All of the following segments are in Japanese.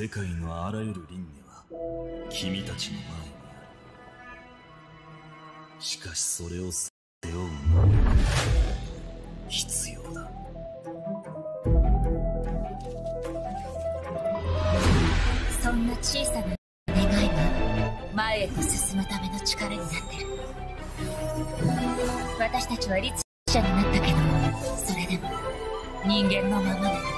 世界のあらゆる輪廻は君たちの前にある。しかしそれを背負う能力必要だ。そんな小さな願いが前へと進むための力になってる。私たちは律者になったけどそれでも人間のままで。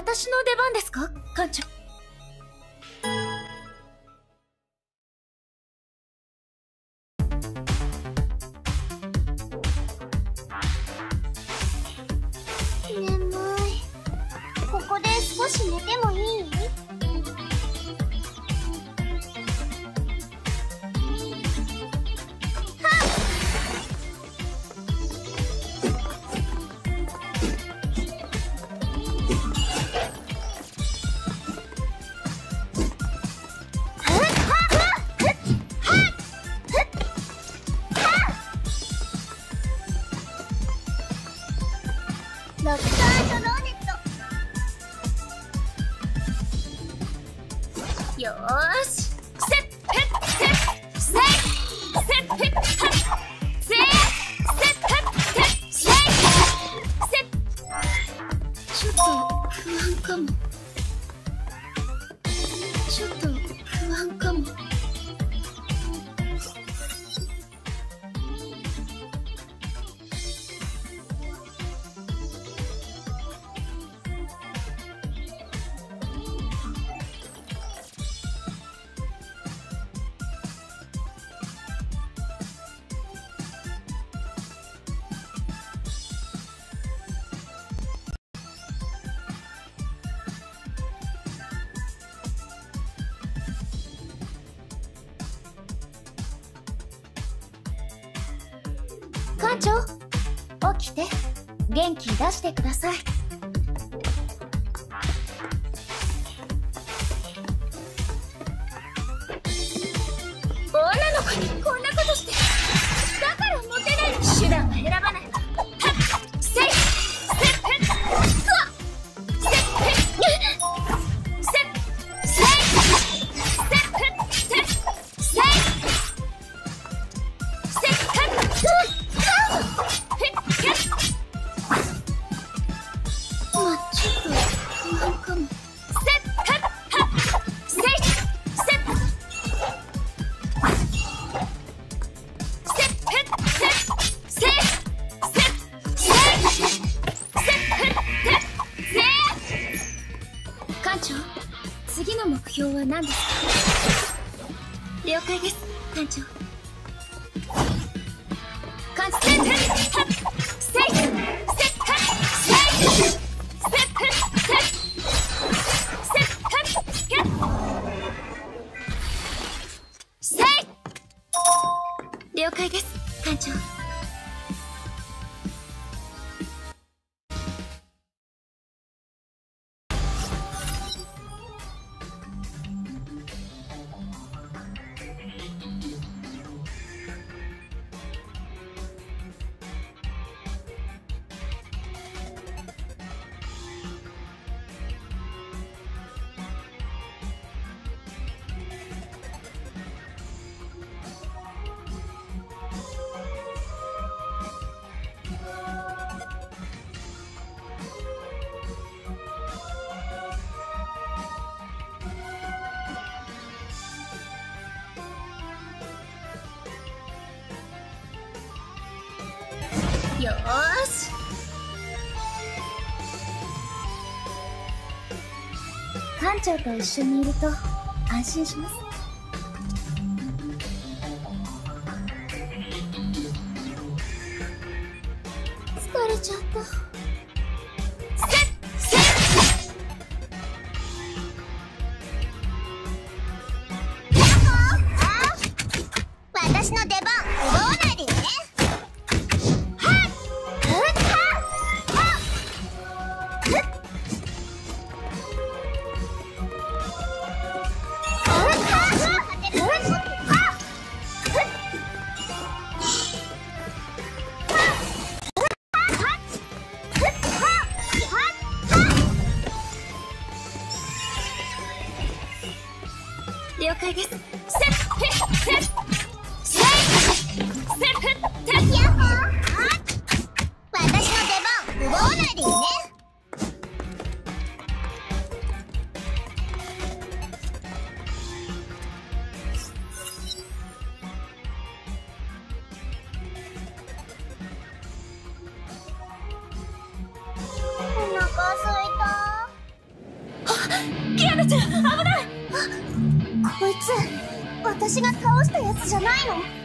私の出番ですか？館長。してください。了解です。艦長。長と一緒にいると安心しますこいつ私が倒したやつじゃないの？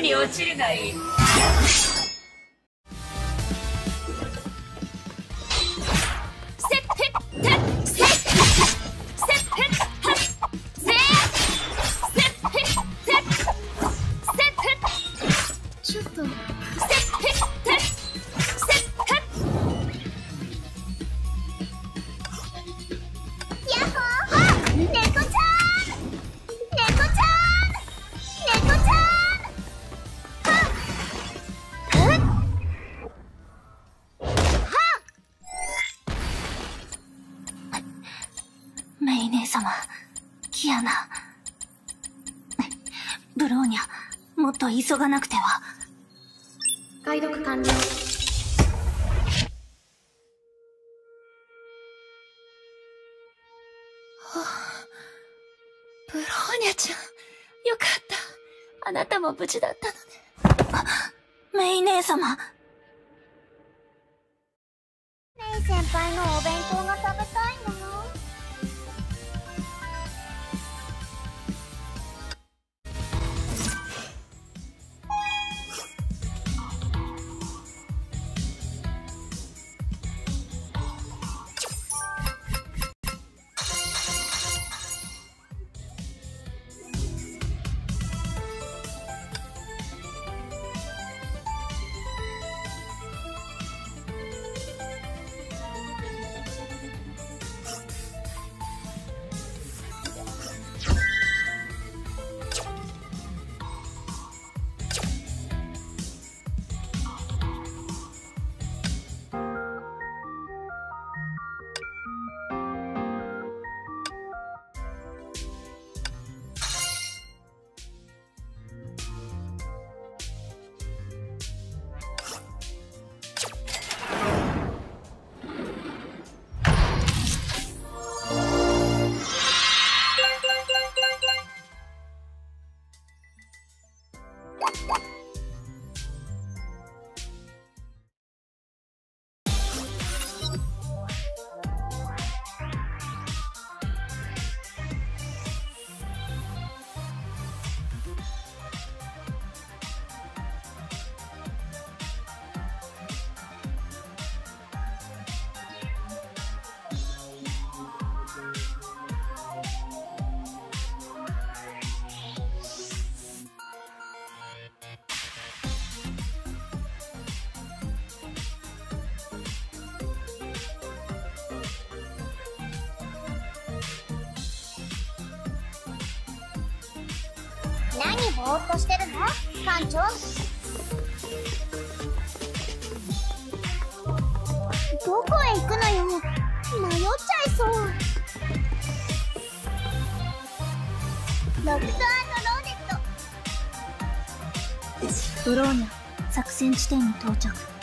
に落ちるがいい。と急がなくては。解読完了。ブローニャちゃん、よかった。あなたも無事だったのね。メイ姉様。何ぼーっとしてるの？艦長。どこへ行くのよ。迷っちゃいそう。ロクトローネット。ブローニャ作戦地点に到着。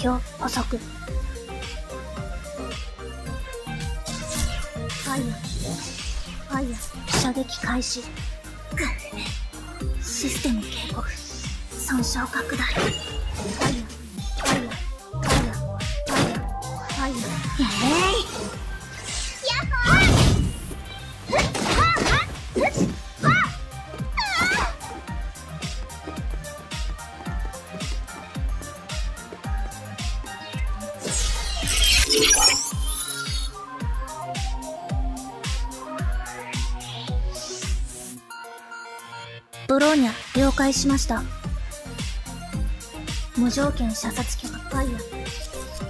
標補足ファイヤーファイヤー射撃開始。システム警告。損傷拡大。ファイヤブローニャ了解しました。無条件射殺機ファイヤーフ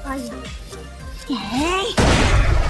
ァイヤーえい。フ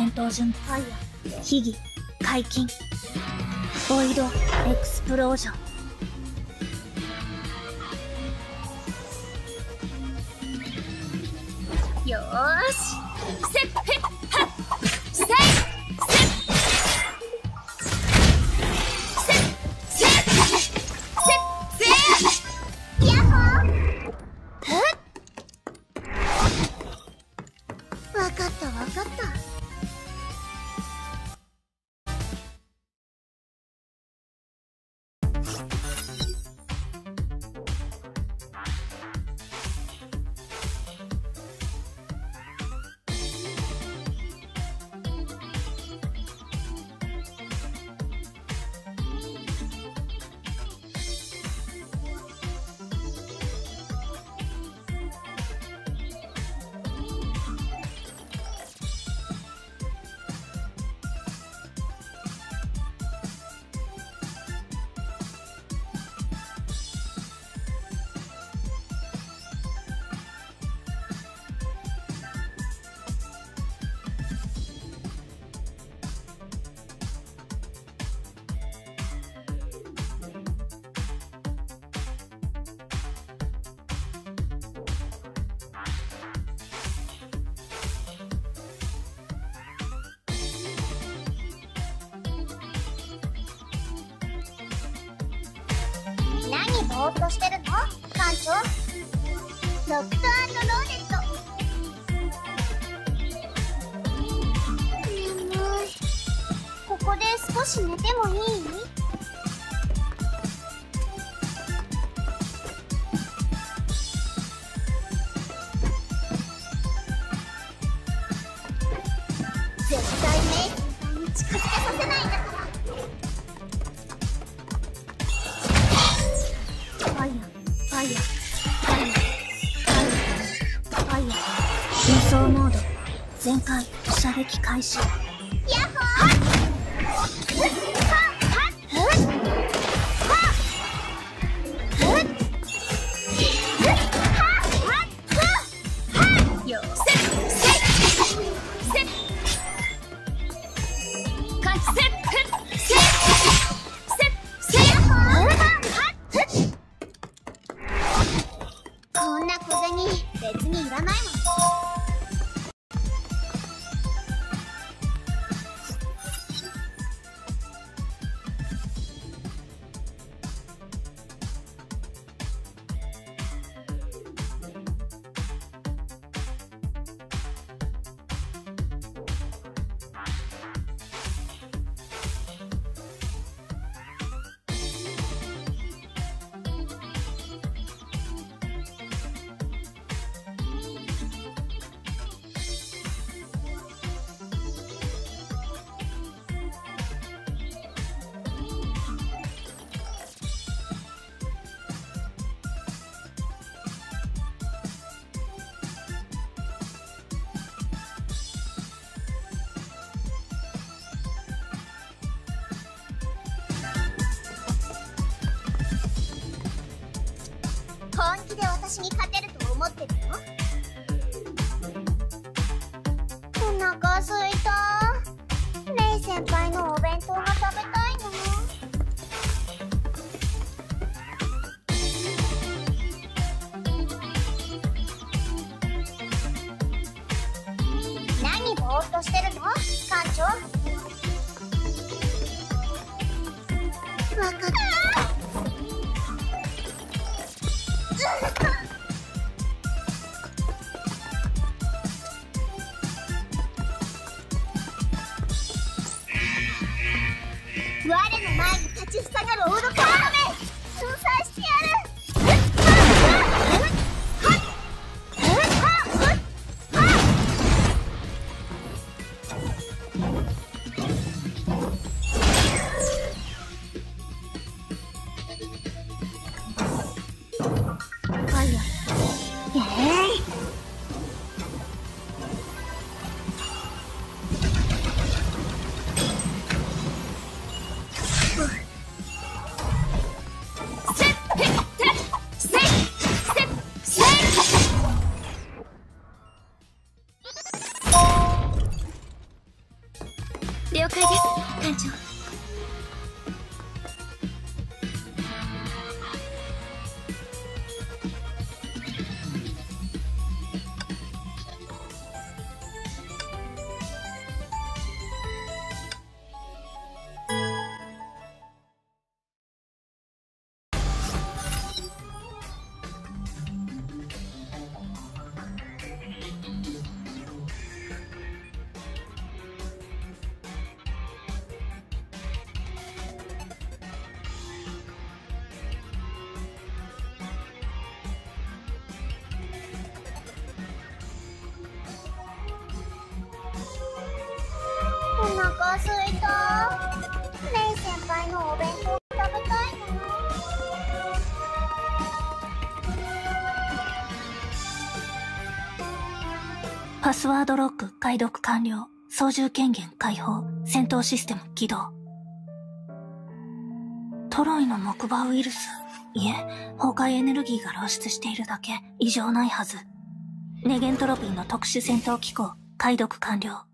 戦闘順ファイヤー秘技解禁。ボイドエクスプロージョン。よーし。セッフ何ぼーっとしてるの？艦長？ロックトローネット。眠い。ここで少し寝てもいい？絶対メイさんに近づけさせないんだ。全開射撃開始。で私に勝てると思ってるの？お腹すいた。レイ先輩のお弁当が食べたいの何ぼーっとしてるの？館長。わかった。パスワードロック解読完了。操縦権限解放。戦闘システム起動。トロイの木馬ウイルス。いえ、崩壊エネルギーが漏出しているだけ。異常ないはず。ネゲントロピーの特殊戦闘機構。解読完了。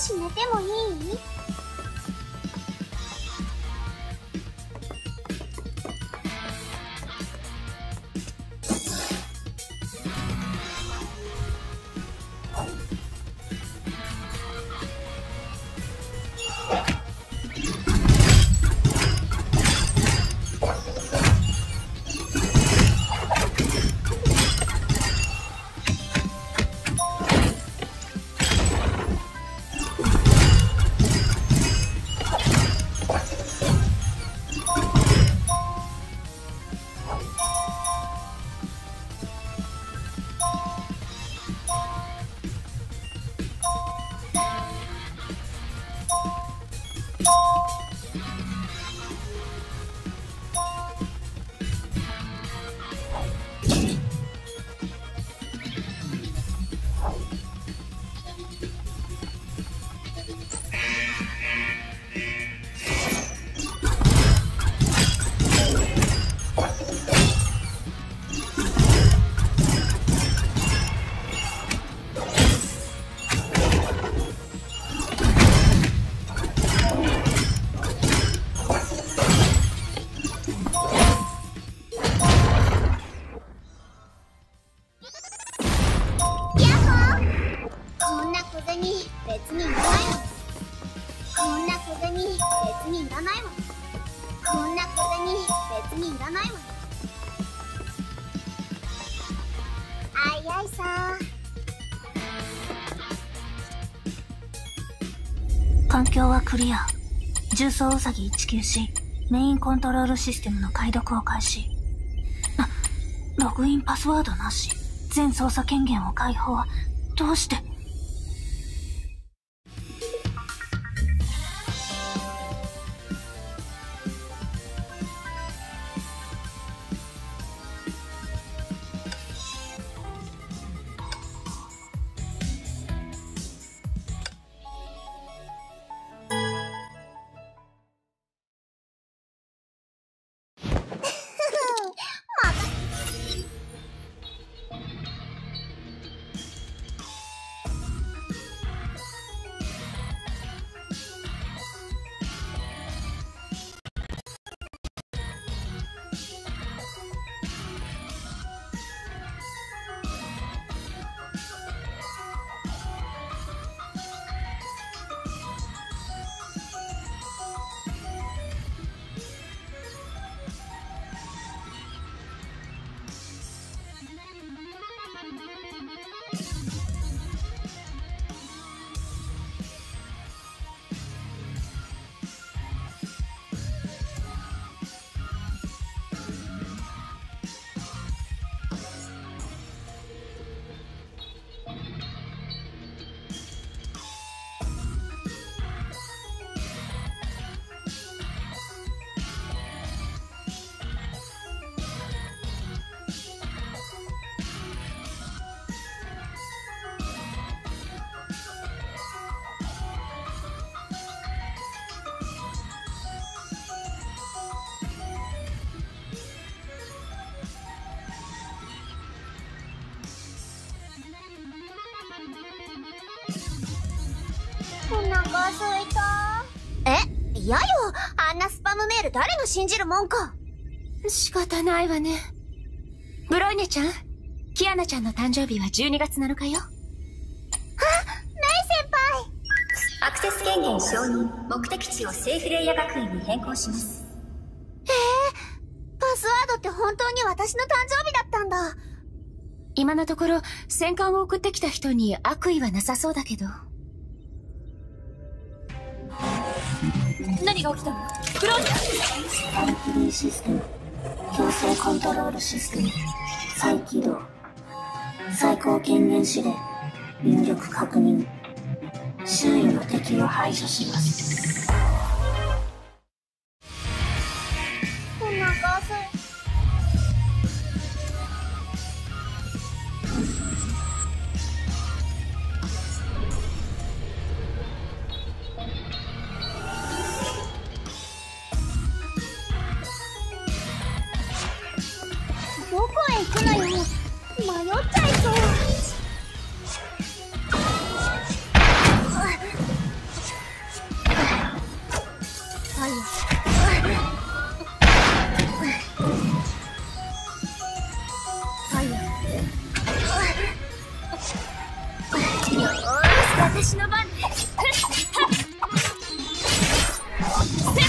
少し寝てもいい？小銭別にいらないもんこんな小銭別にいらないもんこんな小銭別にいらないもんあいあいさ環境はクリア。重装うさぎ194メインコントロールシステムの解読を開始。ログインパスワードなし。全操作権限を解放。どうしてお腹すいた？え？嫌よ。あんなスパムメール誰が信じるもんか。仕方ないわね。ブロイネちゃん、キアナちゃんの誕生日は12月7日よ。メイ先輩。アクセス権限承認。目的地をセーフレイヤ学園に変更します。パスワードって本当に私の誕生日だったんだ。今のところ、戦艦を送ってきた人に悪意はなさそうだけど。が起きたの？クロイネアンフリーシステム。強制コントロールシステム。再起動。最高権限指令。入力確認。周囲の敵を排除します。Oh,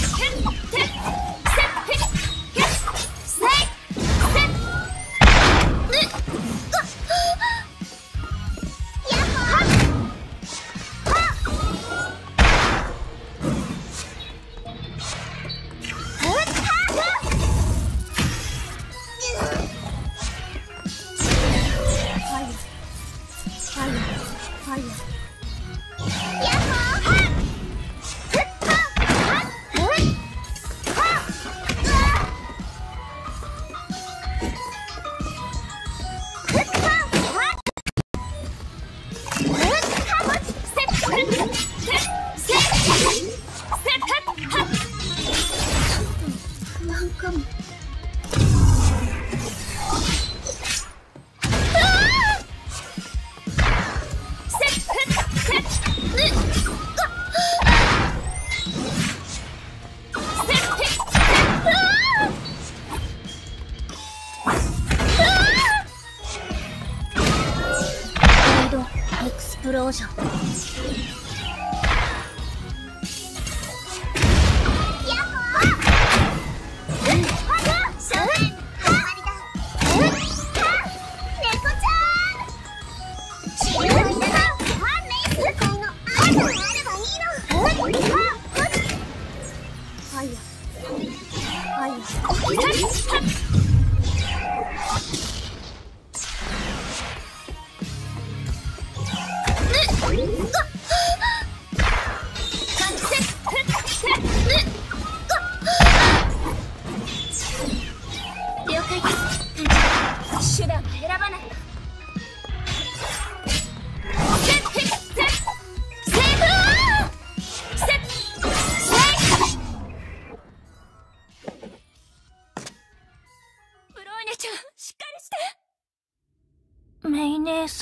ク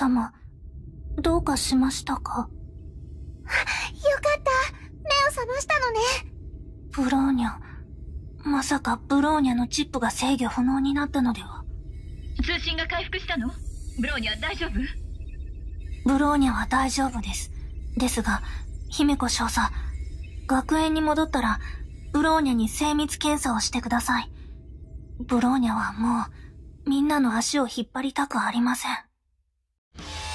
様どうかしましたか？よかった目を覚ましたのねブローニャまさかブローニャのチップが制御不能になったのでは？通信が回復したの？ブローニャ大丈夫？ブローニャは大丈夫です。ですが、姫子少佐、学園に戻ったら、ブローニャに精密検査をしてください。ブローニャはもう、みんなの足を引っ張りたくありません。you